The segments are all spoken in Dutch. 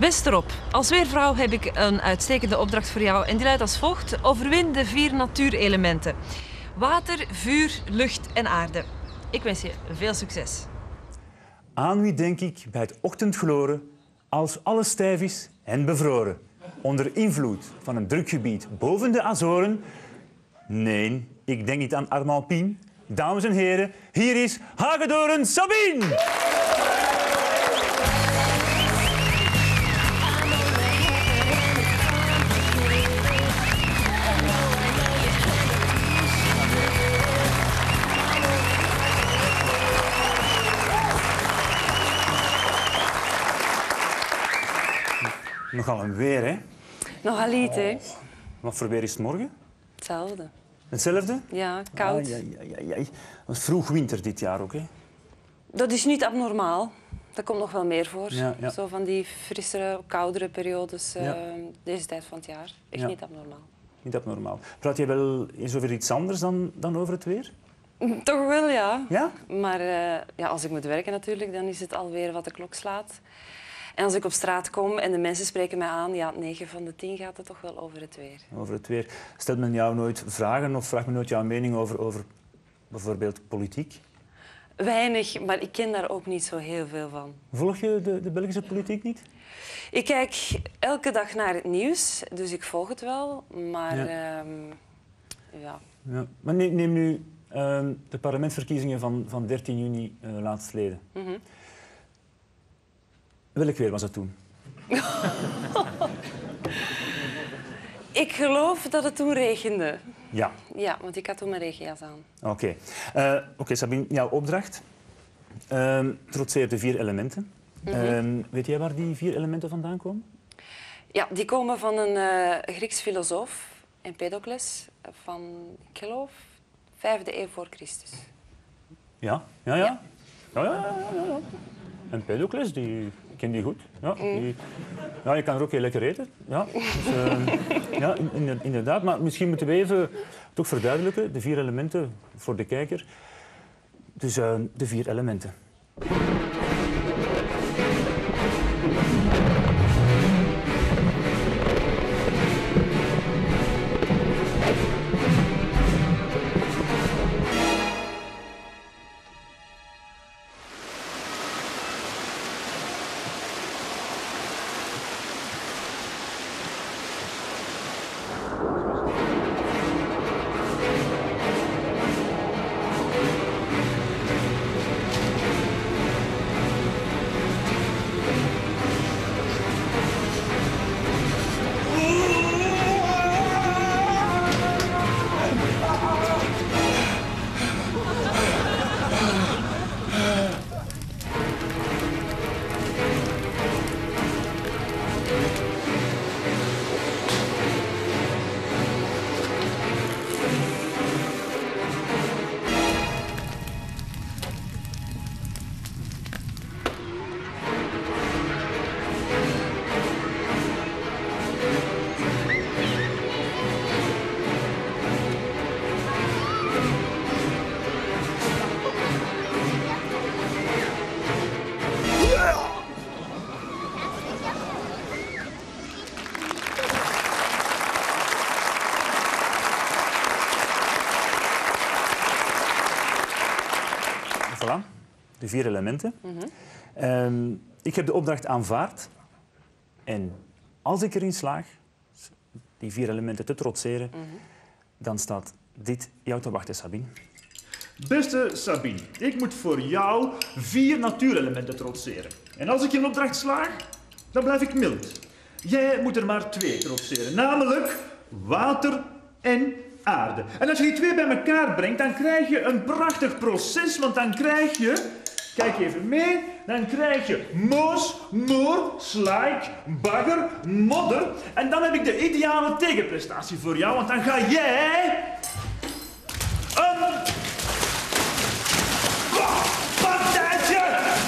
Beste Rob, als weervrouw heb ik een uitstekende opdracht voor jou en die luidt als volgt. Overwin de vier natuurelementen. Water, vuur, lucht en aarde. Ik wens je veel succes. Aan wie denk ik bij het ochtendgloren als alles stijf is en bevroren? Onder invloed van een druk gebied boven de Azoren? Nee, ik denk niet aan Armand Pien. Dames en heren, hier is Hagedoren Sabine! Nogal een weer, hè? Nogal iets, hè? Wat voor weer is het morgen? Hetzelfde. Hetzelfde? Ja, koud. Het was vroeg winter dit jaar ook, hè? Dat is niet abnormaal. Dat komt nog wel meer voor. Ja, ja. Zo van die frissere, koudere periodes eh, Ja. deze tijd van het jaar. Echt Ja. niet abnormaal. Niet abnormaal. Praat je wel eens over iets anders dan, dan over het weer? Toch wel, ja. Ja? Maar eh, ja, als ik moet werken natuurlijk, dan is het alweer wat de klok slaat. En als ik op straat kom en de mensen spreken mij aan, ja, 9 van de 10 gaat het toch wel over het weer. Over het weer. Stelt men jou nooit vragen of vraagt men nooit jouw mening over, over bijvoorbeeld politiek? Weinig, maar ik ken daar ook niet zo heel veel van. Volg je de, de Belgische politiek niet? Ik kijk elke dag naar het nieuws, dus ik volg het wel. Maar Ja. ehm, ja, Ja. Maar neem, neem nu ehm, de parlementsverkiezingen van, van 13 juni uh, laatstleden. Mhm. Welk weer was het toen? Ik geloof dat het toen regende. Ja. Ja, want ik had toen mijn regenjas aan. Oké. Eh, Oké, Sabine, jouw opdracht. Trotseer de vier elementen. Ehm, weet jij waar die vier elementen vandaan komen? Ja, die komen van een eh, Grieks filosoof, Empedocles, van, ik geloof, vijfde eeuw voor Christus. Ja, ja, ja. Ja, ja, ja. ja, ja, ja. En Pedocles, die, ken die goed. Ja, die, ja, je kan er ook heel lekker eten. Ja, dus, eh, ja in- in- inderdaad. Maar misschien moeten we even toch verduidelijken, de vier elementen voor de kijker. Dus eh, de vier elementen. De vier elementen. Ehm, ik heb de opdracht aanvaard. En als ik erin slaag die vier elementen te trotseren, dan staat dit jou te wachten, Sabine. Beste Sabine, ik moet voor jou vier natuurelementen trotseren. En als ik in opdracht slaag, dan blijf ik mild. Jij moet er maar twee trotseren, namelijk water en aarde. En als je die twee bij elkaar brengt, dan krijg je een prachtig proces, want dan krijg je, kijk even mee, dan krijg je moos, moor, slijk, bagger, modder. En dan heb ik de ideale tegenprestatie voor jou, want dan ga jij een Partijtje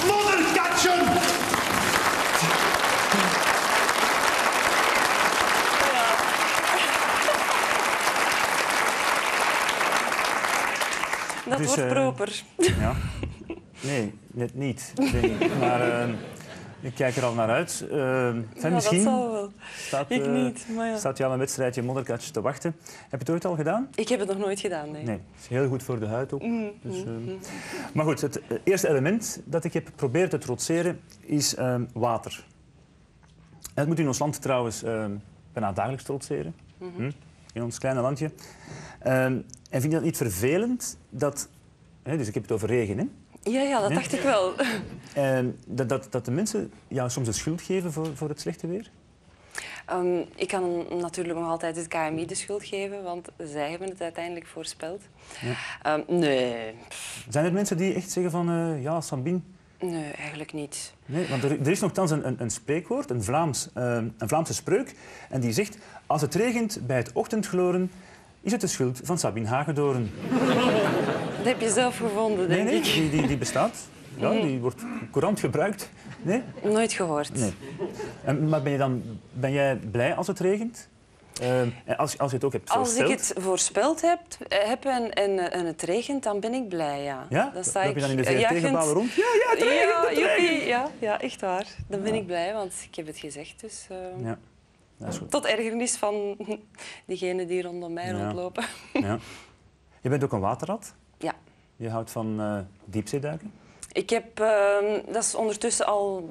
modderkatsen! Dat wordt eh, proper. Ja? Nee, net niet. denk ik. Maar ehm, Ik kijk er al naar uit. Uh, Ja, dat misschien zal wel. staat, Ik eh, niet, maar ja. staat jou een wedstrijdje modderkatjes te wachten. Heb je het ooit al gedaan? Ik heb het nog nooit gedaan, nee. Nee, het is heel goed voor de huid ook. Mm, Dus, mm, eh, mm. Maar goed, het eh, eerste element dat ik heb proberen te trotseren is water. En dat moet in ons land trouwens bijna dagelijks trotseren. Mhm. Hm? In ons kleine landje. En vind je dat niet vervelend dat... Hè, dus ik heb het over regen, hè? Ja, ja, dat dacht ik wel. En dat, dat, dat de mensen jou soms de schuld geven voor, voor het slechte weer? Ehm, ik kan natuurlijk nog altijd het KMI de schuld geven, want zij hebben het uiteindelijk voorspeld. Ja. Ehm, nee, Zijn er mensen die echt zeggen van... eh, ja, Sabine... nee, eigenlijk niet. Nee, want er, er is nogthans een, een, een spreekwoord, een, Vlaams, eh, een Vlaamse spreuk. En die zegt... Als het regent bij het ochtendgloren... is het de schuld van Sabine Hagedoren. Heb je zelf gevonden, Nee, denk nee, ik. die, die, die bestaat. Ja, die wordt courant gebruikt. Nee? Nooit gehoord. Nee. En, maar ben, je dan, ben jij blij als het regent? En als, als je het ook hebt Als ik voorspeld? het voorspeld heb, eh, heb en, en, en het regent, dan ben ik blij, ja. Ja? Dan sta Loop je dan in de ik eh, jachend- rond? Ja, ja, het regent, Ja, het regent. joepie, ja, ja, echt waar. Dan ben ik blij, want ik heb het gezegd. Dus, Ja, dat is goed. Tot ergernis van diegenen die rondom mij rondlopen. Ja. Je bent ook een waterrat. Je houdt van eh, diepzeeduiken. Ik heb, ehm, dat is ondertussen al,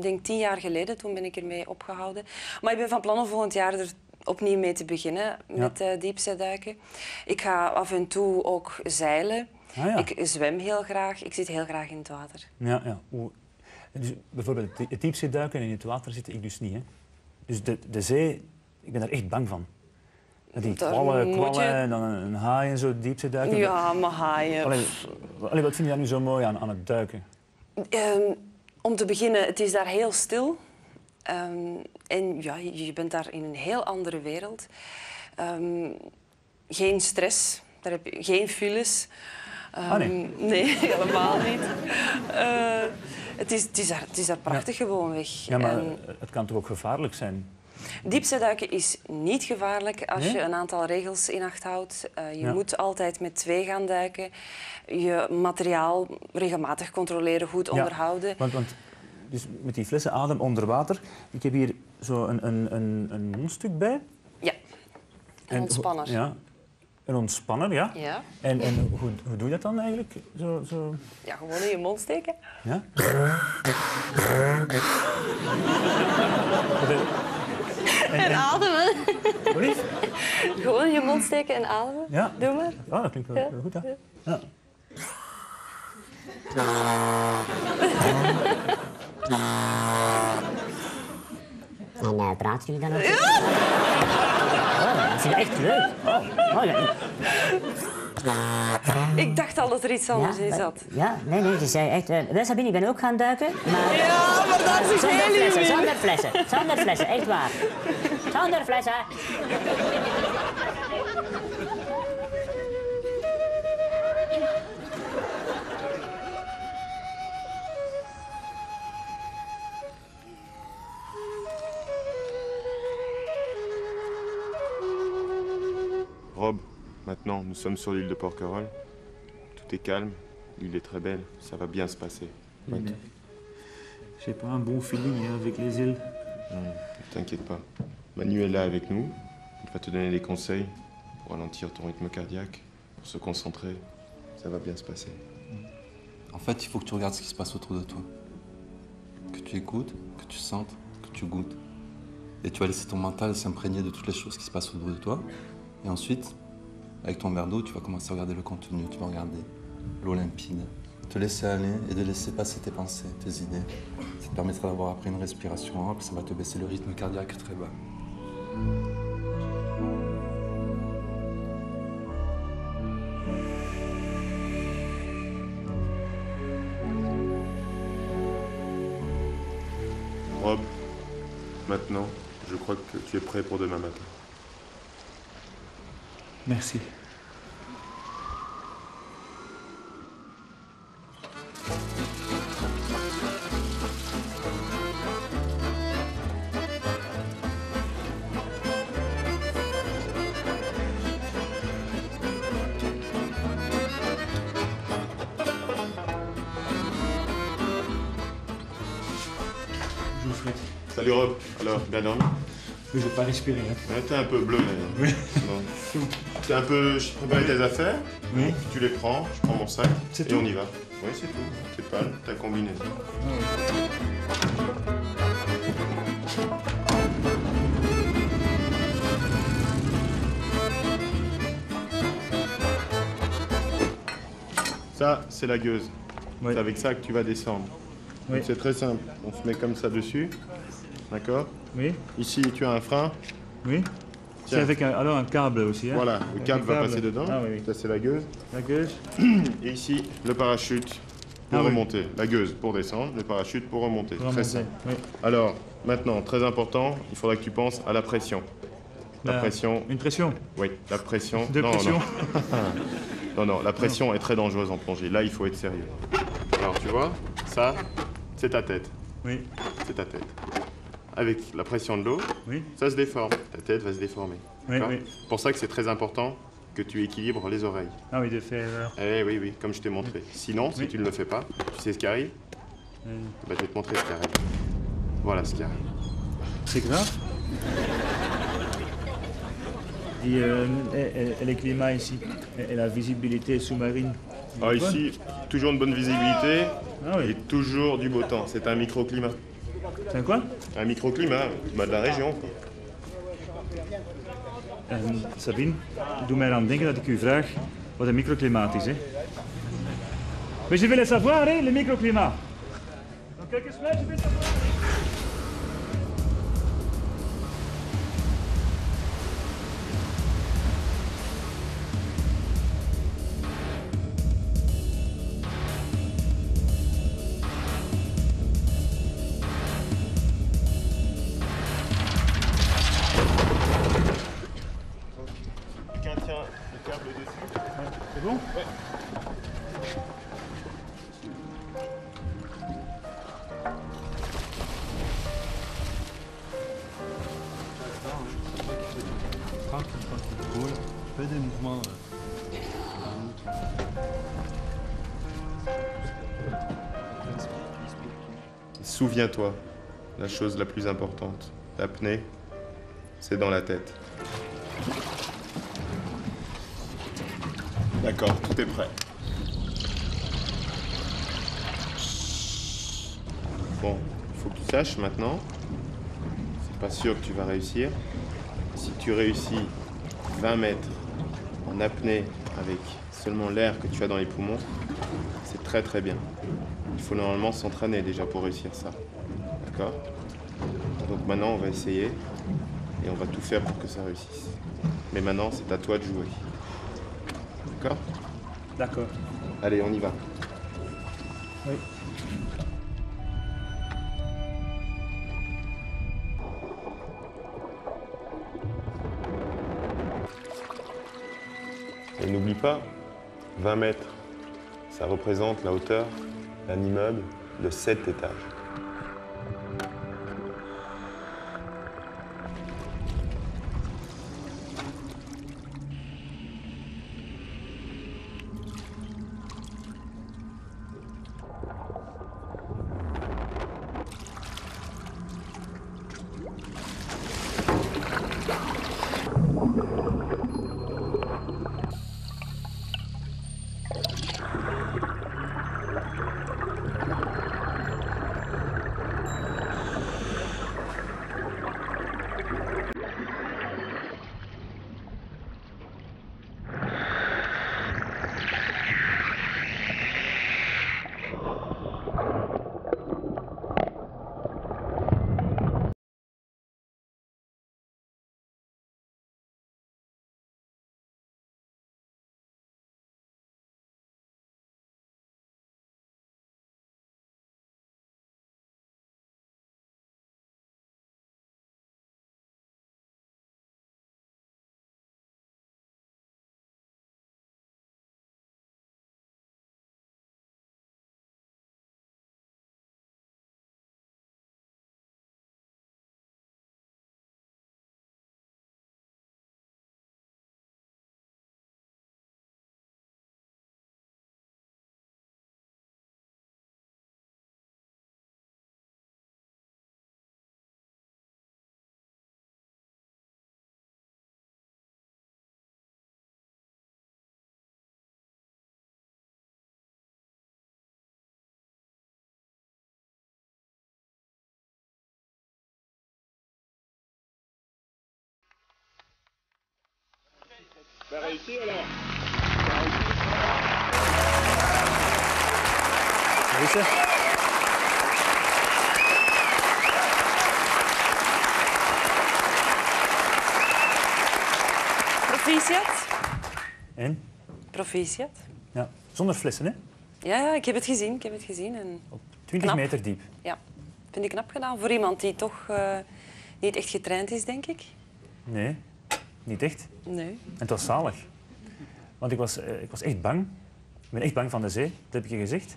denk tien jaar geleden, toen ben ik ermee opgehouden. Maar ik ben van plan om volgend jaar er opnieuw mee te beginnen met eh, diepzeeduiken. Ik ga af en toe ook zeilen. Ah, ja. Ik zwem heel graag. Ik zit heel graag in het water. Ja, ja. Dus bijvoorbeeld het- het diepzeeduiken en in het water zitten ik dus niet. Hè. Dus de, de zee, ik ben daar echt bang van. Die kwallen, kwallen je- en dan een, haai en zo diepzeeduiken. Ja, maar haaien. Allee, allee, wat vind je daar nu zo mooi aan, aan het duiken? Ehm, om te beginnen, het is daar heel stil. Ehm, en ja, je bent daar in een heel andere wereld. Ehm, geen stress, daar heb je geen files. Ah, nee. Nee, helemaal niet. Eh, het, is, het, is daar, het is daar prachtig gewoon weg. Ja, maar En het kan toch ook gevaarlijk zijn? Diepzeeduiken is niet gevaarlijk als Nee? je een aantal regels in acht houdt. Eh, je Ja. moet altijd met twee gaan duiken. Je materiaal regelmatig controleren, goed Ja. onderhouden. Want, want dus met die flessen adem onder water, ik heb hier zo een, een, een, een mondstuk bij. Ja, een En ontspanner. Ja, een ontspanner, ja. Ja. En, en hoe, hoe doe je dat dan eigenlijk? Zo, zo, ja, gewoon in je mond steken. ja? En, en, Ademen. lief? Gewoon in je mond steken en ademen. Ja. Doe maar. Oh, dat klinkt wel Ja. goed, hè? Ja. En eh praten jullie dan ook? Oh, dat vind ik echt leuk. Oh, oh, ja. Ik dacht al dat er iets anders in eh, zat. Ja, nee, nee, je zei echt... Uh, wel, Sabine, ik ben ook gaan duiken, maar... Ja, maar daar zit Zonder heel flessen, in. zonder flessen, zonder flessen, echt waar. Zonder flessen. Rob, maintenant, nous sommes sur l'île de Porquerolles. Tout est calme, l'île est très belle, ça va bien se passer. Maintenant. J'ai pas un bon feeling hein, avec les îles. Ne t'inquiète pas. Manu est là avec nous, il va te donner des conseils pour ralentir ton rythme cardiaque, pour se concentrer. Ça va bien se passer. En fait, il faut que tu regardes ce qui se passe autour de toi. Que tu écoutes, que tu sentes, que tu goûtes. Et tu vas laisser ton mental s'imprégner de toutes les choses qui se passent autour de toi. Et ensuite, avec ton verre d'eau, tu vas commencer à regarder le contenu, tu vas regarder l'eau limpide. Te laisser aller et de laisser passer tes pensées, tes idées. Ça te permettra d'avoir après une respiration ample, ça va te baisser le rythme cardiaque très bas. Rob, maintenant, je crois que tu es prêt pour demain matin. Merci. Salut Rob. Alors, bien Danon Je ne vais pas respirer. Hein. Ouais, T'es un peu bleu, là. Oui. T'es un peu. Je préparais tes affaires. Oui. Tu les prends, je prends mon sac. C'est et tout on y va. Oui, c'est tout. T'es pâle, ta combinaison. Ça, c'est la gueuse. Oui. C'est avec ça que tu vas descendre. Oui. C'est très simple. On se met comme ça dessus. D'accord? Oui. Ici, tu as un frein. Oui. C'est avec un, alors un câble aussi. Hein. Voilà, le câble va câble. passer dedans. Ah oui, oui. Ça, c'est la gueuse. La gueule. Et ici, le parachute pour Ah oui. remonter. La gueuse pour descendre, le parachute pour remonter. pour Très simple. Alors, maintenant, très important, il faudra que tu penses à la pression. La La- pression, Une pression. oui, la pression. De non, pression. Non. non, non, la pression est très dangereuse en plongée. Là, il faut être sérieux. Alors, tu vois, ça, c'est ta tête. Oui. C'est ta tête. Avec la pression de l'eau, Oui. ça se déforme. Ta tête va se déformer. Oui, D'accord oui. C'est pour ça que c'est très important que tu équilibres les oreilles. Ah oui, de faire. Eh oui, oui, comme je t'ai montré. Sinon, si Oui. tu ne le fais pas, tu sais ce qui arrive Bah, Je vais te montrer ce qui arrive. Voilà ce qui arrive. C'est grave. Et, euh, et- et- et le climat ici et, et la visibilité sous-marine. Ah, ici, toujours une bonne visibilité Ah oui. et toujours du beau temps. C'est un microclimat. C'est quoi Un microclimat, climat de la région. En Ehm, Sabine, doe mij dan denken dat ik u vraag wat een microklimaat is. Hè? Mais je vais le savoir, le microklimat. Dans quelques semaines, je vais savoir. Fais des mouvements. Souviens-toi, la chose la plus importante, l'apnée, c'est dans la tête. D'accord, tout est prêt. Bon, il faut que tu saches maintenant, c'est pas sûr que tu vas réussir. Si tu réussis 20 mètres en apnée avec seulement l'air que tu as dans les poumons, c'est très très bien. Il faut normalement s'entraîner déjà pour réussir ça. D'accord? Donc maintenant, on va essayer et on va tout faire pour que ça réussisse. Mais maintenant, c'est à toi de jouer. D'accord? D'accord. Allez, on y va. Oui. pas, 20 mètres, ça représente la hauteur d'un immeuble de 7 étages. Daar is ze. Proficiat. En? Proficiat. Ja. Zonder flessen, hè? Ja, ja, ik heb het gezien. Ik heb het gezien. En Op 20 Knap. meter diep. ja, vind ik knap gedaan voor iemand die toch eh, niet echt getraind is, denk ik. Nee, niet echt. Nee. En het was zalig. Want ik was, eh, ik was echt bang. Ik ben echt bang van de zee, dat heb ik je gezegd.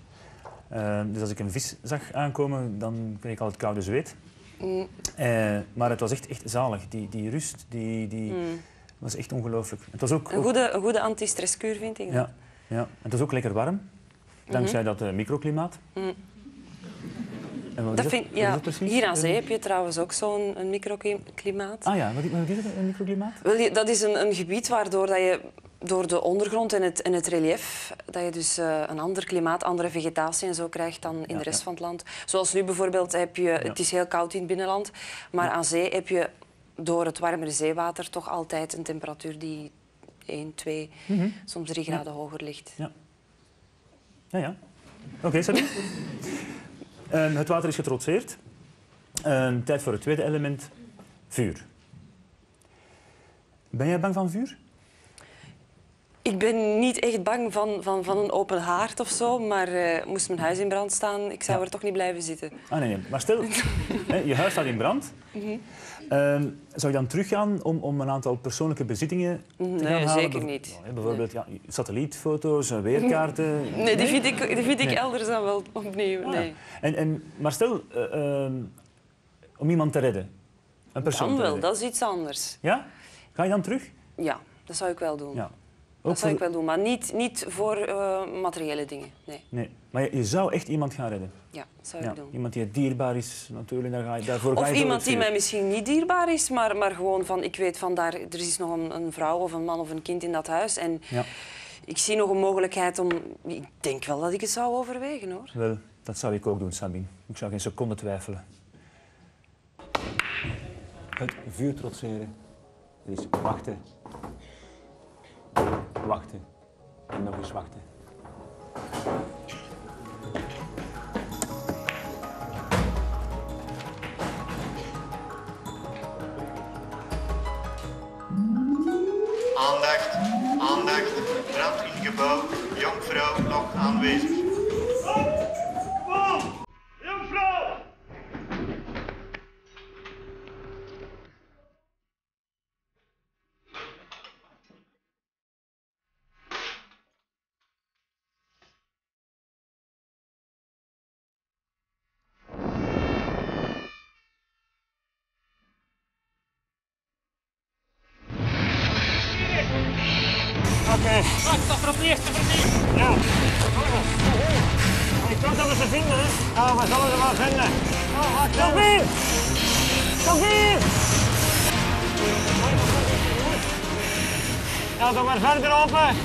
Eh, dus als ik een vis zag aankomen, dan kreeg ik al het koude zweet. Mm. Eh, maar het was echt, echt zalig. Die, die rust, die, die Mm. was echt ongelooflijk. Het was ook, Een ook- goede, een goede anti-stresskuur, vind ik. ja, ja. En het was ook lekker warm, dankzij dat eh, microklimaat. En wat Dat is vind, ja, dat hier aan zee heb je trouwens ook zo'n een microklimaat. Ah ja, wat, wat is het, een microklimaat? Wel, dat is een, een gebied waardoor dat je door de ondergrond en het, en het relief, dat je dus eh, een ander klimaat, andere vegetatie en zo krijgt dan in Ja, de rest ja. van het land. Zoals nu bijvoorbeeld heb je, het is heel koud in het binnenland, maar aan zee heb je door het warmere zeewater toch altijd een temperatuur die 1, 2, Mhm. soms 3 graden hoger ligt. Ja, ja. Oké, Sabine. Het water is getrotseerd. Tijd voor het tweede element, vuur. Ben jij bang van vuur? Ik ben niet echt bang van, van, van een open haard of zo, maar eh, moest mijn huis in brand staan, ik zou Ja. er toch niet blijven zitten. Ah, nee, nee. Maar stel, je huis staat in brand. Mhm. Ehm, zou je dan teruggaan om, om een aantal persoonlijke bezittingen te Nee, gaan halen? zeker niet. Bijvoorbeeld ja, satellietfoto's, eh, weerkaarten. Nee, die vind ik, die vind ik Nee. elders dan wel opnieuw. Ah, ja. En, en, maar stel, eh, ehm, om iemand te redden. Een persoon Dan wel, dat is iets anders. Ja? Ga je dan terug? Ja, dat zou ik wel doen. Dat zou ik wel doen, maar niet, niet voor eh, materiële dingen. Nee, Nee, maar je, je zou echt iemand gaan redden. ja, dat zou Ja, ik doen. iemand die dierbaar is, natuurlijk. Daar ga je, daarvoor ga Of je iemand die mij misschien niet dierbaar is, maar, maar gewoon van, ik weet van daar, er is nog een, een vrouw of een man of een kind in dat huis. En Ja, ik zie nog een mogelijkheid om, ik denk wel dat ik het zou overwegen hoor. wel, dat zou ik ook doen, Sabine. Ik zou geen seconde twijfelen. Het vuur trotseren is wachten. Wachten. En nog eens wachten. Aandacht, aandacht, brand in gebouw, jonkvrouw nog aanwezig. Wacht, dat er op de eerste verdieping. Ja. Ik denk dat we ze vinden, hè? Ja, we zullen ze wel vinden. Oh, wacht Sophie! Sophie! Ja, doe maar verder open.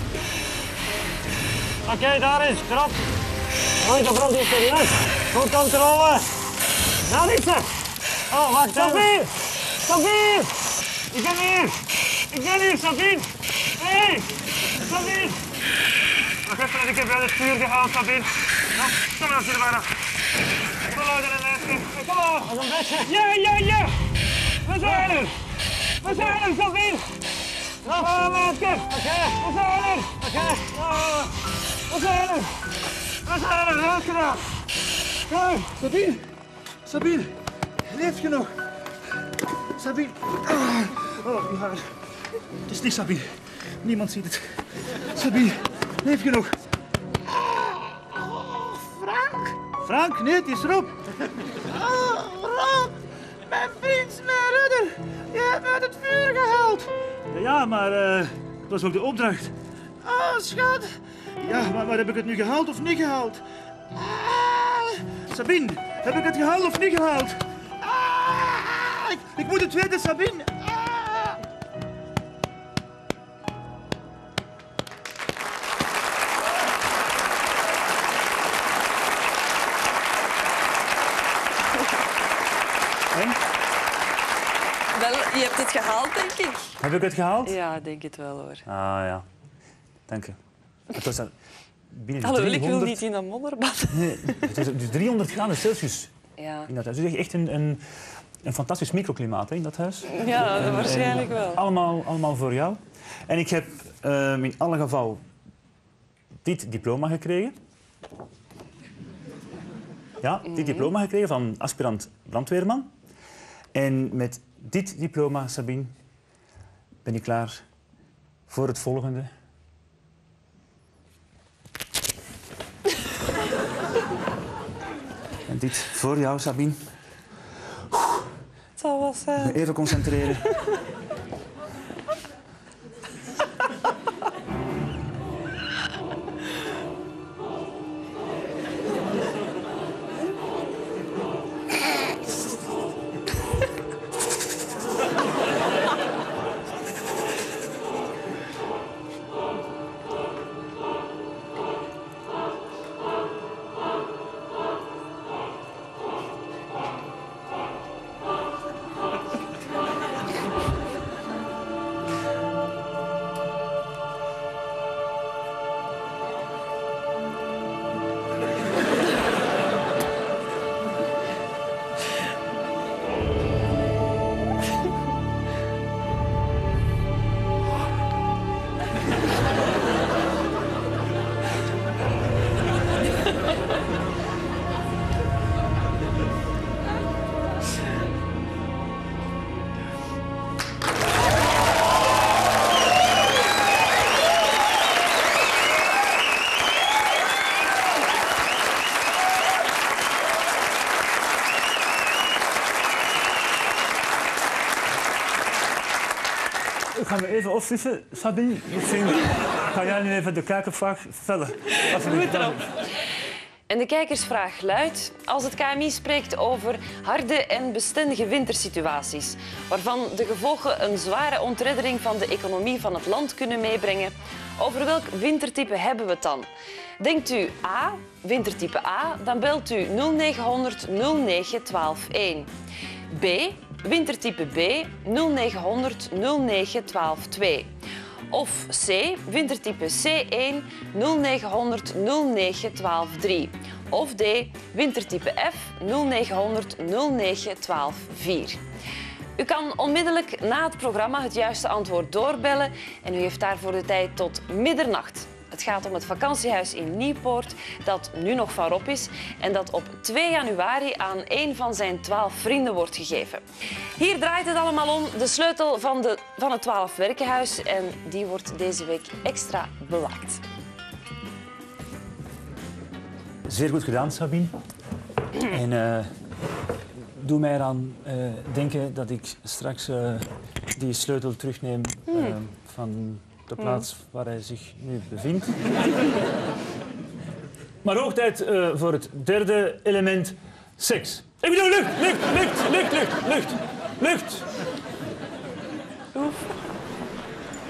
Oké, daar is, erop. Hoi, de brand is serieus. Goed controle. Is ze. Oh, wacht Sophie! Sophie! Ik ben hier! Ik ben hier, Sophie! Hey! Sophie! Wacht even, ik heb wel het vuur gehaald, Sabine. Ja, kom maar, maar. Kom maar, een meisje. Kom maar. Een. Ja, ja, ja. We zijn er. We zijn er, Sabine. Nog een meisje. Oké. We zijn er. Oké. We zijn er. We zijn er, heel gedaan. Kijk. Sabine! Sabine! Leef je nog? Sabine! Ah. Oh, je haar. Het is niet Sabine. Niemand ziet het. Sabine, leef je nog? Frank? Frank, nee, het is Rob. Oh, Rob! Mijn vriend, mijn redder! Je hebt me uit het vuur gehaald! Ja, maar eh dat was ook de opdracht. Oh, schat! Ja, maar, maar heb ik het nu gehaald of niet gehaald? Sabine, heb ik het gehaald of niet gehaald? Ah, Ik, ik moet het weten, Sabine. Heb ik het gehaald? Ja, denk het wel hoor. Ah ja, dank je. Het was dan binnen de Alhoewel, ik wil 300 niet in een modderbad. Nee, het is dus 300 graden Celsius Ja, in dat huis. Dus echt een, een, een fantastisch microklimaat hè, in dat huis. ja En- waarschijnlijk en wel. Allemaal, allemaal voor jou. En ik heb ehm, in alle geval dit diploma gekregen. Ja, dit diploma gekregen van aspirant brandweerman. En met dit diploma, Sabine, ben ik klaar voor het volgende. En dit voor jou, Sabine. Het zijn. Even concentreren. Ik ga me even opfrissen. Sabine, misschien ga jij nu even de kijkervraag stellen. Goed erop. En de kijkersvraag luidt: als het KMI spreekt over harde en bestendige wintersituaties, waarvan de gevolgen een zware ontreddering van de economie van het land kunnen meebrengen, over welk wintertype hebben we het dan? Denkt u A, wintertype A, dan belt u 0900 09 12 1. B, wintertype B, 0900 09 12 2. Of C, wintertype C1 0900 09 12 3. Of D, wintertype F 0900 09 12 4. U kan onmiddellijk na het programma het juiste antwoord doorbellen en u heeft daarvoor de tijd tot middernacht. Het gaat om het vakantiehuis in Nieuwpoort dat nu nog van Rob is en dat op 2 januari aan een van zijn twaalf vrienden wordt gegeven. Hier draait het allemaal om, de sleutel van, de, van het 12 werkenhuis en die wordt deze week extra bewaakt. Zeer goed gedaan, Sabine. En eh, doe mij eraan eh, denken dat ik straks eh, die sleutel terugneem eh, van de plaats waar hij zich nu bevindt. maar hoog tijd eh, voor het derde element, seks. Ik bedoel lucht, lucht, lucht, lucht, lucht, lucht, lucht.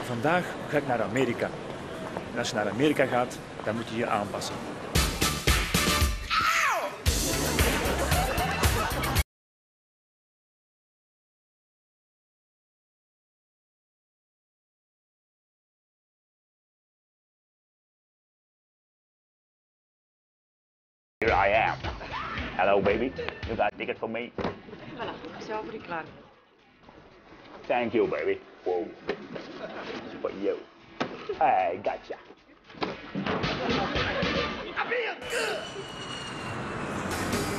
Vandaag ga ik naar Amerika. En als je naar Amerika gaat, dan moet je je aanpassen. I am. Hello, baby. You got a ticket for me? Thank you, baby. Whoa. For you. I gotcha.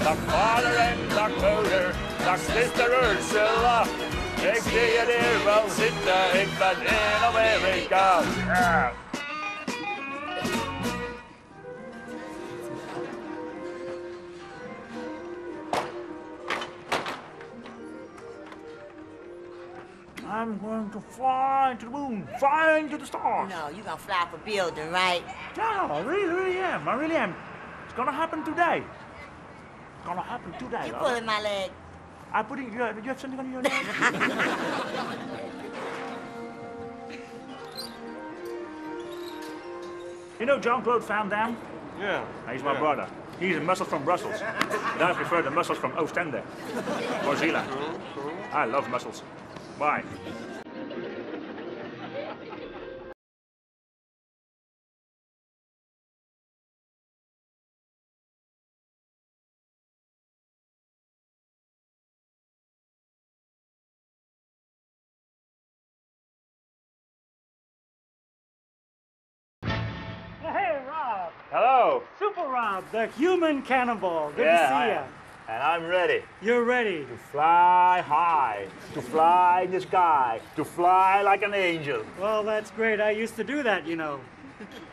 The father and the mother, the sister Ursula. Ik zie je hier wel zitten, ik ben in Amerika. Ja. I'm going to fly to the moon, fly into the stars. No, you're gonna fly up a building, right? No, I really, really am. I really am. It's gonna happen today. It's gonna happen today. You all pulling my leg. I put it. You have, you have something on your leg? you know John Claude Van Damme? Yeah. He's my yeah. brother. He's a muscle from Brussels. And I prefer the muscles from Oostende or Zeeland. Uh-huh, uh-huh. I love muscles. Bye. Hey, Rob. Hello. Super Rob, the human cannonball. Good Yeah, to see you. And I'm ready You're ready. to fly high, to fly in the sky, to fly like an angel. Well, that's great. I used to do that, you know.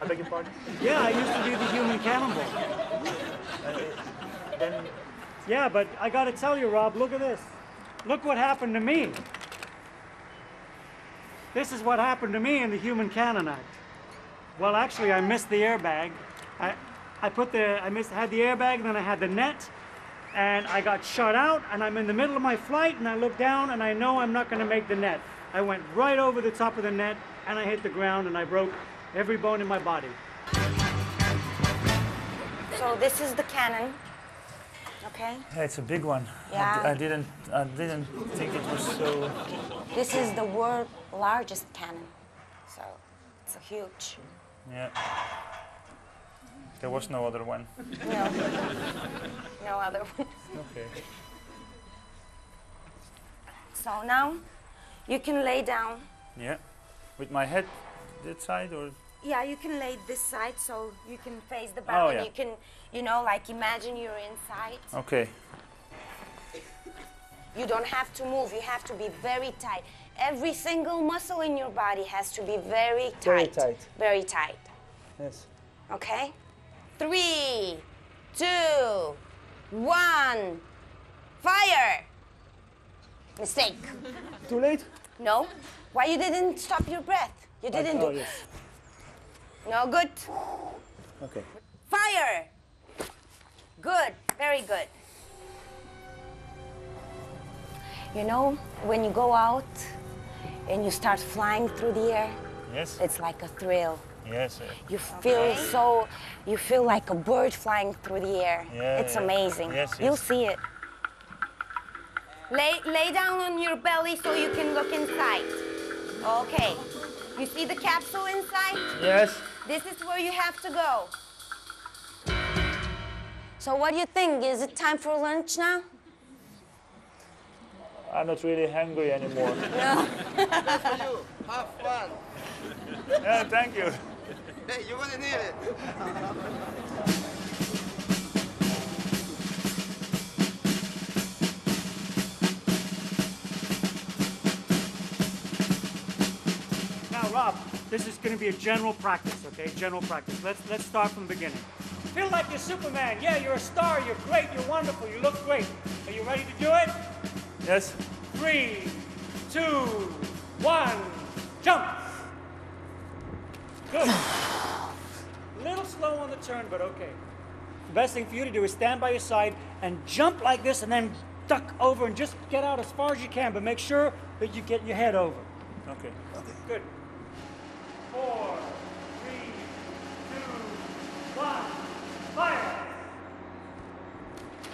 I beg your pardon? Yeah, I used to do the human cannonball. Then Yeah, but I got to tell you, Rob, look at this. Look what happened to me. This is what happened to me in the human cannon act. Well, actually, I missed the airbag. I, I put the, I missed, had the airbag, then I had the net, and I got shot out, and I'm in the middle of my flight, and I look down, and I know I'm not going to make the net. I went right over the top of the net, and I hit the ground, and I broke every bone in my body. So this is the cannon. Okay. Yeah, it's a big one. Yeah. I, didn't. I didn't think it was so. This is the world's largest cannon. So it's a huge. Yeah. There was no other one. No. no other one. Okay. So now you can lay down. Yeah. With my head that side or Yeah, you can lay this side so you can face the Oh, back and yeah. you can, you know, like imagine you're inside. okay. You don't have to move. You have to be very tight. Every single muscle in your body has to be very tight. Very tight. Very tight. Yes. Okay? Three, two, one, fire! Mistake. Too late? No. Why you didn't stop your breath? You didn't oh, do. yes. No, good. Okay. Fire! Good, very good. You know, when you go out and you start flying through the air, Yes. it's like a thrill. Yes. You feel so, you feel like a bird flying through the air. Yeah, it's yeah. amazing. Yes, yes, You'll see it. Lay, lay down on your belly so you can look inside. Okay. You see the capsule inside? Yes. This is where you have to go. So what do you think? Is it time for lunch now? I'm not really hungry anymore. No. Have fun. yeah, thank you. Hey, you're gonna need it. Now, Rob, this is going to be a general practice, okay? General practice. Let's let's start from the beginning. Feel like you're Superman. Yeah, you're a star. You're great. You're wonderful. You look great. Are you ready to do it? Yes. Three, two, one, jump. Good. Little slow on the turn, but okay. The best thing for you to do is stand by your side and jump like this, and then duck over and just get out as far as you can, but make sure that you get your head over. Okay. Okay. Good. Four, three, two, one, fire!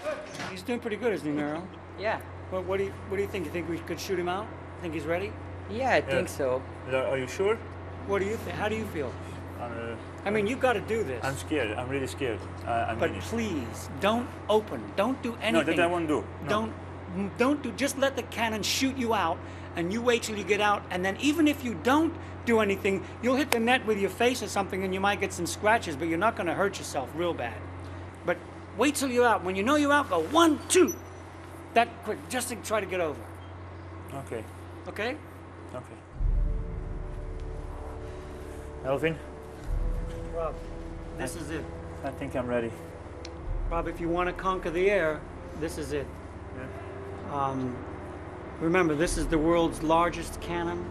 Good. He's doing pretty good, isn't he, Meryl? Yeah. Well, what do you What do you think? You think we could shoot him out? Think he's ready? Yeah, I think so. Are you sure? What do you think? How do you feel? Uh, I mean, you've got to do this. I'm scared. I'm really scared. I, I but please, don't open. Don't do anything. No, that I won't do. No. Don't don't do. Just let the cannon shoot you out, and you wait till you get out. And then even if you don't do anything, you'll hit the net with your face or something, and you might get some scratches, but you're not going to hurt yourself real bad. But wait till you're out. When you know you're out, go one, two. That quick, just to try to get over. Okay? Okay. Elvin, Rob, this is it. I think I'm ready. Rob, if you want to conquer the air, this is it. Yeah. Um, remember, this is the world's largest cannon,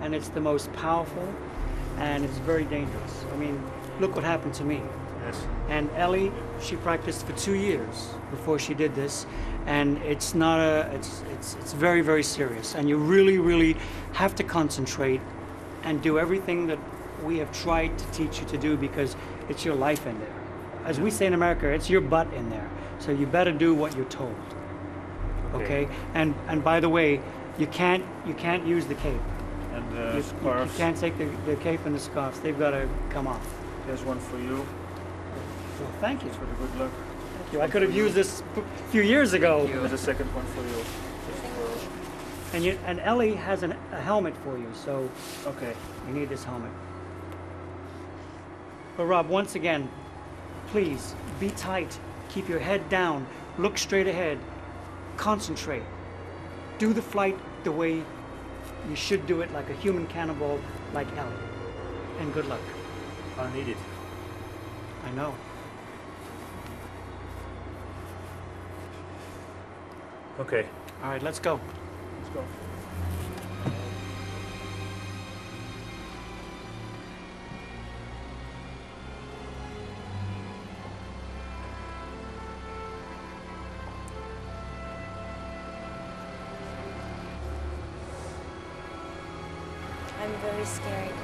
and it's the most powerful, and it's very dangerous. I mean, look what happened to me. Yes. And Ellie, she practiced for two years before she did this, and it's not a, it's, it's, it's very, very serious. And you really, really have to concentrate and do everything that we have tried to teach you to do because it's your life in there. As we say in America, it's your butt in there. So you better do what you're told. Okay? And and by the way, You can't you can't use the cape. And the you- scarves. you can't take the, the cape and the scarves. They've got to come off. Here's one for you. Well, thank you. For the good luck. Thank you. I could have used this a few years ago. Here's a second one for you. And you, and Ellie has an, a helmet for you, so Okay. you need this helmet. But Rob, once again, please be tight. Keep your head down. Look straight ahead. Concentrate. Do the flight the way you should do it, like a human cannibal, like Ellie. And good luck. I need it. I know. Okay. All right, let's go. Let's go. I'm scared.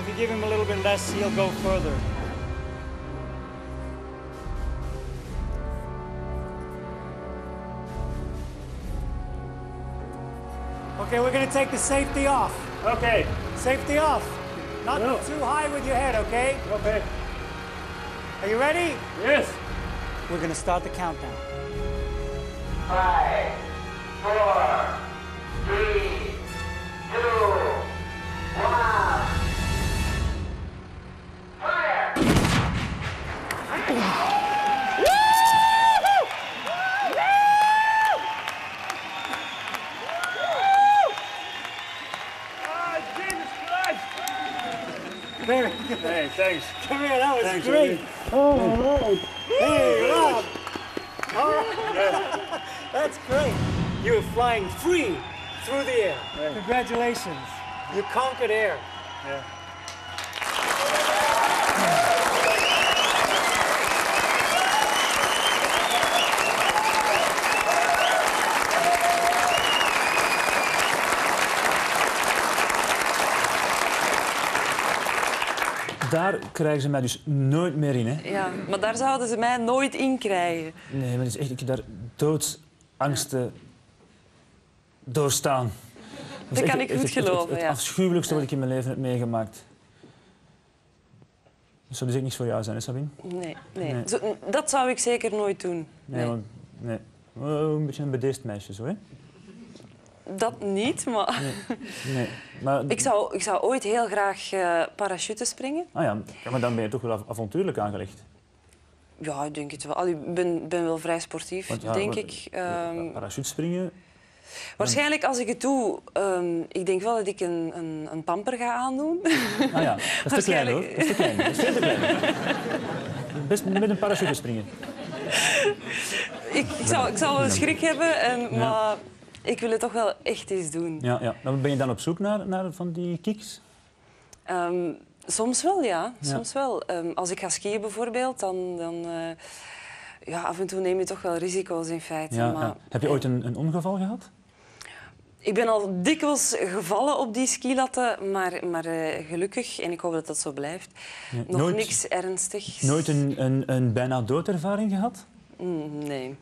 If you give him a little bit less, he'll go further. Okay, we're gonna take the safety off. Okay. Safety off. Not No. too high with your head, okay? Okay. Are you ready? Yes. We're gonna start the countdown. Five, four, three, two, one. Fire! Jesus Christ! Very good. Hey, thanks. Come here, that was Thanks, great. Rudy. Oh, Lord. Hey, Rob. That's great. You were flying free through the air. Congratulations. You conquered air. Yeah. Daar krijgen ze mij dus nooit meer in. Hè. Ja, maar daar zouden ze mij nooit in krijgen. Nee, maar het is echt, ik heb daar doodsangsten doorstaan. Dat kan echt ik goed het- geloven, Het, het ja. afschuwelijkste wat ik in mijn leven heb meegemaakt. Dat zou dus echt niks voor jou zijn, hè, Sabine? Nee, nee. Nee. Zo- dat zou ik zeker nooit doen. Nee, Nee. want... Nee. Oh, een beetje een bedeesd meisje, zo, hè? Dat niet, maar... Nee. Maar, Ik zou, ik zou ooit heel graag eh parachute springen. Ah ja, ja, maar dan ben je toch wel av- avontuurlijk aangelegd. Ja, ik denk het wel. Ik ben, ben wel vrij sportief, Want ja, denk ik. Ehm, Parachutespringen... waarschijnlijk als ik het doe, ehm, ik denk wel dat ik een, een, een pamper ga aandoen. Ah ja, dat is te klein, hoor. Dat is te klein. Dat is veel te klein. Best met een parachute springen. ik, ik, zou, ik zou wel schrik hebben, en, Ja. maar ik wil het toch wel echt eens doen. Ja, ja. Dan ben je dan op zoek naar, naar van die kicks? Ehm, soms wel, ja. Ja. Soms wel. Ehm, als ik ga skiën bijvoorbeeld, dan... dan eh, ja, af en toe neem je toch wel risico's in feite. Ja, maar ja. Heb je ooit een, een ongeval gehad? Ik ben al dikwijls gevallen op die skilatten, maar, maar eh, gelukkig, en ik hoop dat dat zo blijft, nog nooit- niks ernstigs. Nooit een, een, een bijna doodervaring gehad? Mm, nee.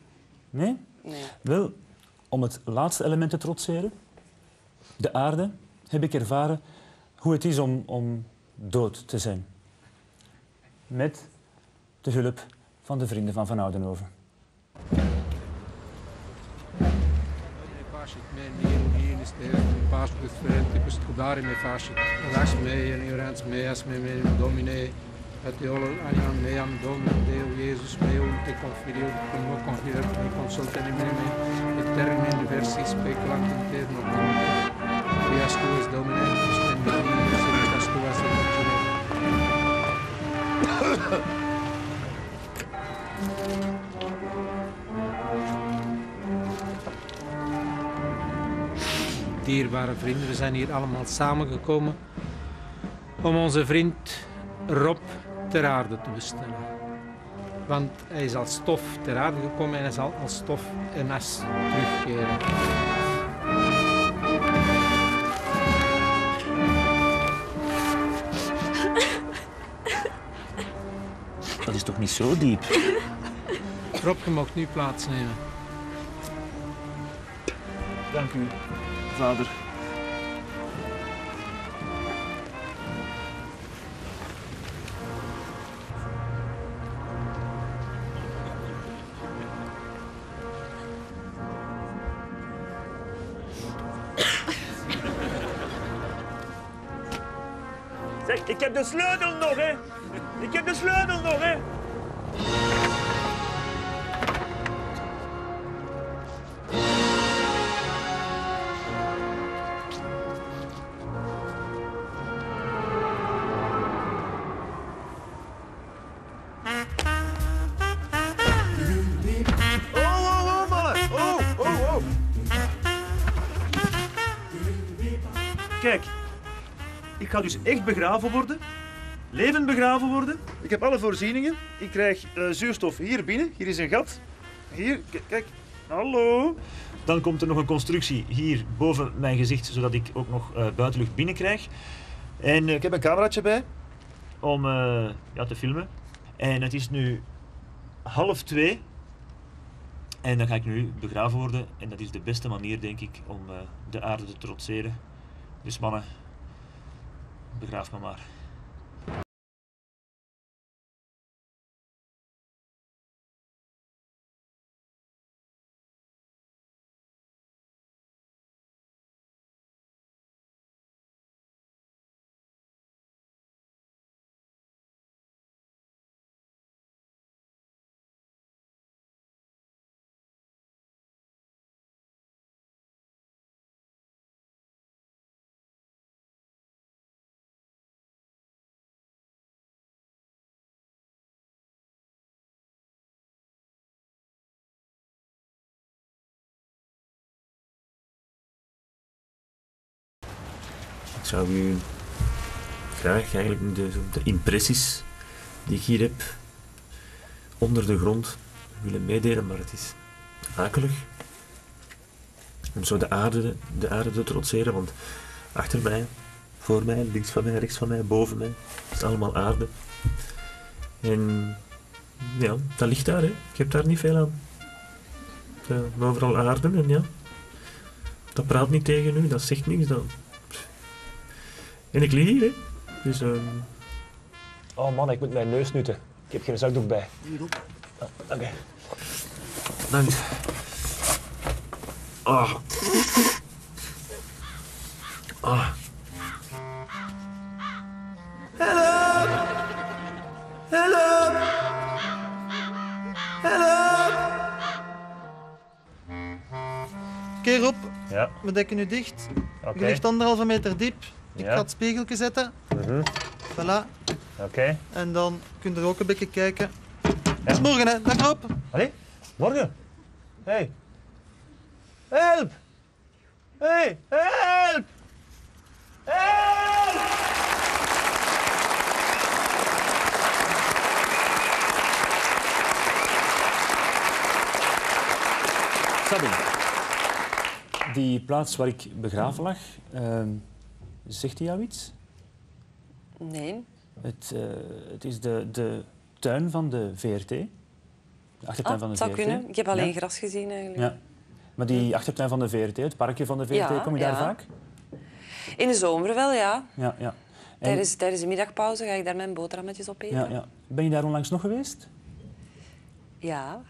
Nee? nee. Wel, om het laatste element te trotseren, de aarde, heb ik ervaren hoe het is om, om dood te zijn. Met de hulp van de vrienden van Van Oudenhoven. Te domine. Dominum Deo meum te confidio cum Dierbare vrienden, we zijn hier allemaal samengekomen om onze vriend Rob ter aarde te bestellen. Want hij is als stof ter aarde gekomen en hij zal als stof en as terugkeren. Is toch niet zo diep? Rob, je mag nu plaatsnemen. Dank u, vader. Dus echt begraven worden. Levend begraven worden. Ik heb alle voorzieningen. Ik krijg eh, zuurstof hier binnen. Hier is een gat. Hier, kijk. Hallo. Dan komt er nog een constructie hier boven mijn gezicht, zodat ik ook nog eh, buitenlucht binnenkrijg. En eh, ik heb een cameraatje bij om ja, te filmen. En het is nu half twee. En dan ga ik nu begraven worden. En dat is de beste manier, denk ik, om de aarde te trotseren. Dus mannen, begraaf me maar. Zou u graag eigenlijk de, de impressies die ik hier heb onder de grond willen meedelen, maar het is akelig. Om zo de aarde, de aarde te trotseren, want achter mij, voor mij, links van mij, rechts van mij, boven mij, is allemaal aarde. En ja, dat ligt daar, hè. Ik heb daar niet veel aan. Overal aarde en ja. Dat praat niet tegen u, dat zegt niks. Dat, en ik lig hier, hè. Dus, ehm Oh man, ik moet mijn neus nutten. Ik heb geen zakdoek bij. Hierop. Ah, Oké. Dank. Ah. Ah. Help! Help! Help! Oké Rob, Ja. we dekken u dicht. Oké. Je ligt anderhalve meter diep. Ik Ja. ga het spiegeltje zetten. Mhm. Voilà. Oké. En dan kun je er ook een beetje kijken. Het is morgen hè, dag Rob. Allee, morgen? Hey. Help! Hey, help! Help! Sabine, die plaats waar ik begraven lag, ehm, zegt die jou iets? Nee. Het, eh, het is de, de tuin van de VRT. De achtertuin Ah, van de zou VRT. kunnen. Ik heb alleen Ja. gras gezien eigenlijk. Ja. Maar die achtertuin van de VRT, het parkje van de VRT, Ja, kom je daar vaak? In de zomer wel, ja. Ja, ja. En- Tijdens, tijdens de middagpauze ga ik daar mijn boterhammetjes opeten. ja, ja. Ben je daar onlangs nog geweest? Ja,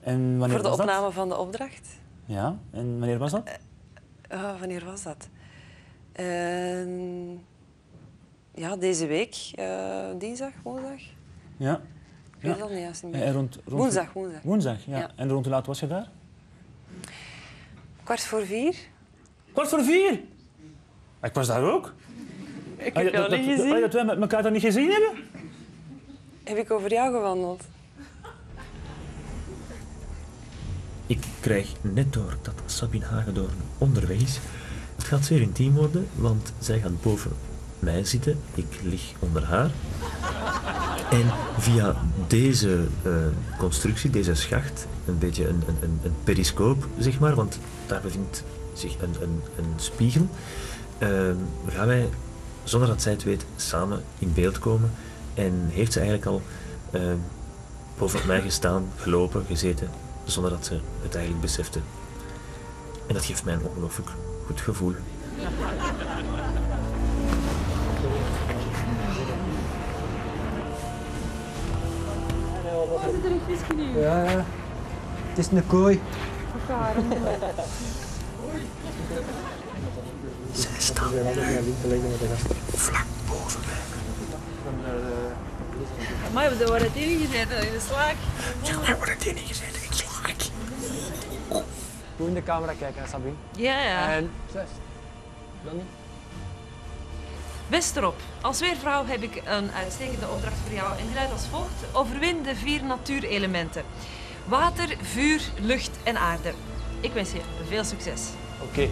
En wanneer voor de was dat? opname van de opdracht. Ja, en wanneer was dat? Ah, wanneer was dat? Ehm, ja, deze week. eh, dinsdag, woensdag? Ja. Ik weet het al niet meer. En rond, rond- Woensdag, woensdag. Woensdag, ja. Ja. En rond hoe laat was je daar? Kwart voor vier. Kwart voor vier? Ik was daar ook. Ik heb dat- jou dat- niet gezien. Dat wij met elkaar dat niet gezien hebben? Heb ik over jou gewandeld? Ik krijg net door dat Sabine is. Het gaat zeer intiem worden, want zij gaat boven mij zitten. Ik lig onder haar. En via deze eh, constructie, deze schacht, een beetje een, een, een, periscoop, zeg maar, want daar bevindt zich een, een, een spiegel, eh, gaan wij, zonder dat zij het weet, samen in beeld komen. En heeft ze eigenlijk al eh, bovenop mij gestaan, gelopen, gezeten, zonder dat ze het eigenlijk besefte. En dat geeft mij een ongelooflijk goed gevoel. Zit er een visje nu? Ja, ja. Het is een kooi. Zij staan vlak boven mij. Maar we worden het ingezeten in de slaak. Ja, wij worden het ingezeten in slaak. Goed in de camera kijken, hè, Sabine. Ja, ja. En zes. Dan niet. Best erop. Als weervrouw heb ik een uitstekende opdracht voor jou en die luidt als volgt. Overwin de vier natuurelementen. Water, vuur, lucht en aarde. Ik wens je veel succes. Oké.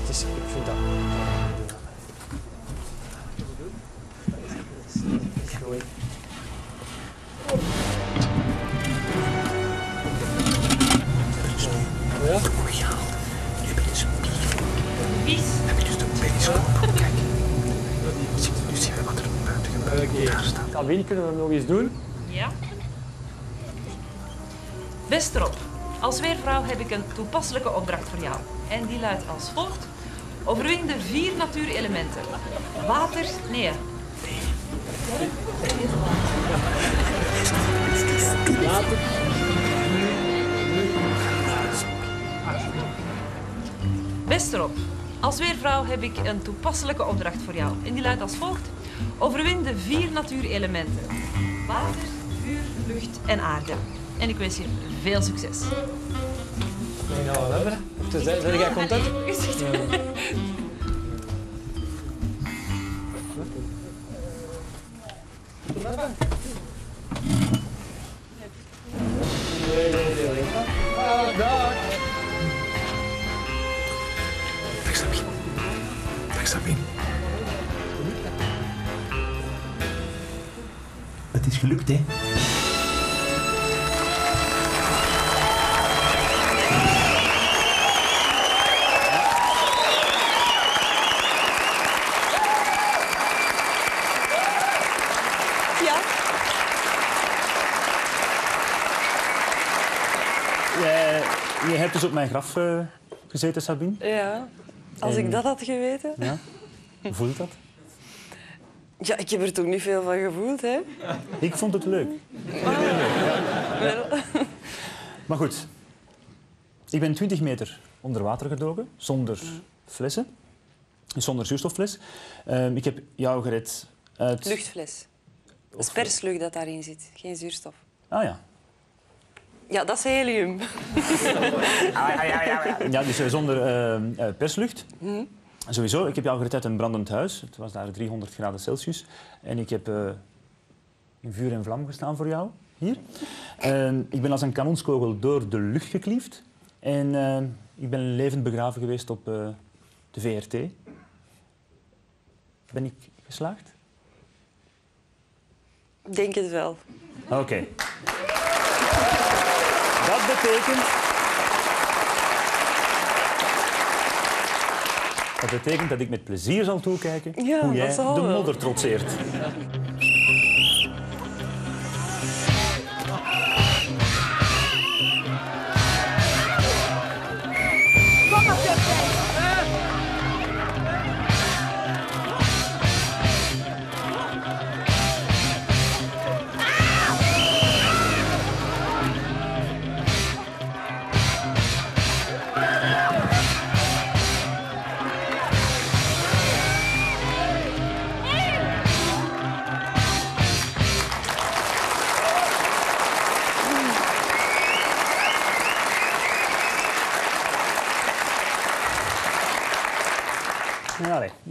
Het is, ik vind dat. Goed. Ja? Nu heb je dus een bier. Vies. Heb je dus de periscoop. Kijk. Nu zien we wat er buiten gebeurt. Oké. Daar staat. Kunnen we nog eens doen? Ja. Best erop. Als weervrouw heb ik een toepasselijke opdracht voor jou. En die luidt als volgt. Overwin de vier natuurelementen. Water, nee. Water. Best erop. Als weervrouw heb ik een toepasselijke opdracht voor jou. En die luidt als volgt. Overwin de vier natuurelementen. Water, vuur, lucht en aarde. En ik wens je veel succes. Nee, nou, we hebben. Zijn zijn jij content? Ah, dag. Dag Het is gelukt, hè? Ja. Jij, je hebt dus op mijn graf eh, gezeten, Sabine. Ja. Als ik dat had geweten. Ja. Hoe voelt dat? Ja, ik heb er toch niet veel van gevoeld, hè? Ik vond het leuk. Wel. Maar goed, ik ben 20 meter onder water gedoken, zonder flessen, zonder zuurstoffles. Ehm, ik heb jou gered uit... Luchtfles. Dat is perslucht dat daarin zit, geen zuurstof. Ah ja. Ja, dat is helium. Ja, dus eh, zonder eh, eh, perslucht. Mhm. Sowieso, ik heb jou gered uit een brandend huis. Het was daar 300 graden Celsius. En ik heb eh, in vuur en vlam gestaan voor jou, hier. Ik ben als een kanonskogel door de lucht gekliefd. En eh, ik ben levend begraven geweest op eh, de VRT. Ben ik geslaagd? Denk het wel. Oké. Dat betekent... Dat betekent dat ik met plezier zal toekijken Ja, hoe jij de modder trotseert.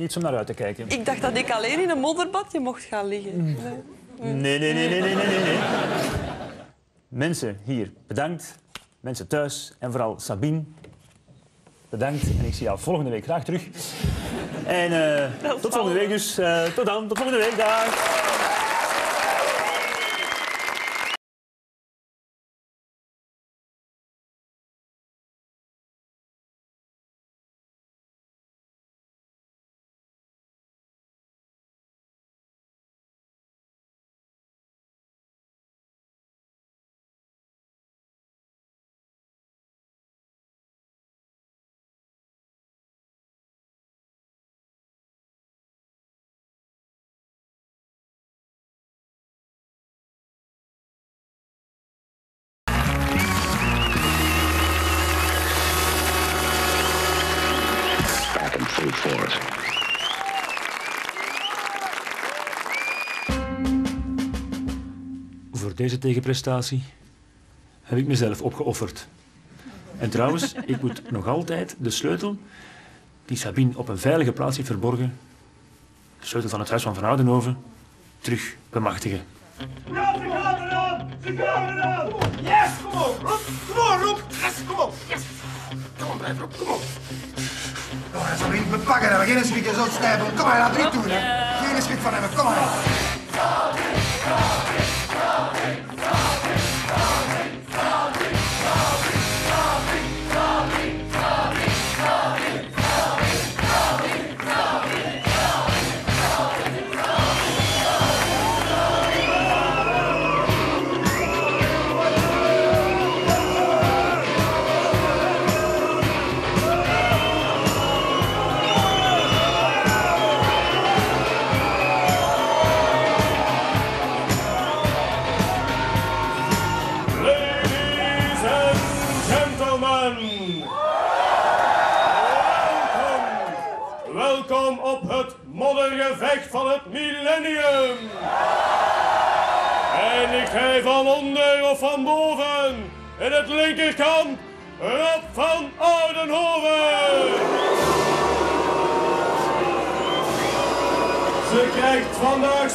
Ja, nee, iets om naar uit te kijken. Ik dacht dat ik alleen in een modderbadje mocht gaan liggen. Nee. Nee, nee, nee, nee, nee, nee, nee, nee. Mensen hier, bedankt. Mensen thuis en vooral Sabine, bedankt. En ik zie jou volgende week graag terug. En eh, tot volgende week dus. Eh, tot dan, tot volgende week. Dag. Deze tegenprestatie heb ik mezelf opgeofferd. En trouwens, ik moet nog altijd de sleutel die Sabine op een veilige plaats heeft verborgen, de sleutel van het huis van Van Oudenhoven, terug bemachtigen. Ja, ze gaan eraan! Ze gaan eraan! Yes, kom op! Kom op, roep! Yes, kom op! Yes! Kom op, blijf roep, kom op! Maar, Sabine, we pakken hem. Geen schrik, zult snijden. Kom maar, laat niet doen. Geen schrik van hem, kom maar. Gij van onder of van boven. In het linkerkamp Rob van Oudenhoven. Ze krijgt vandaag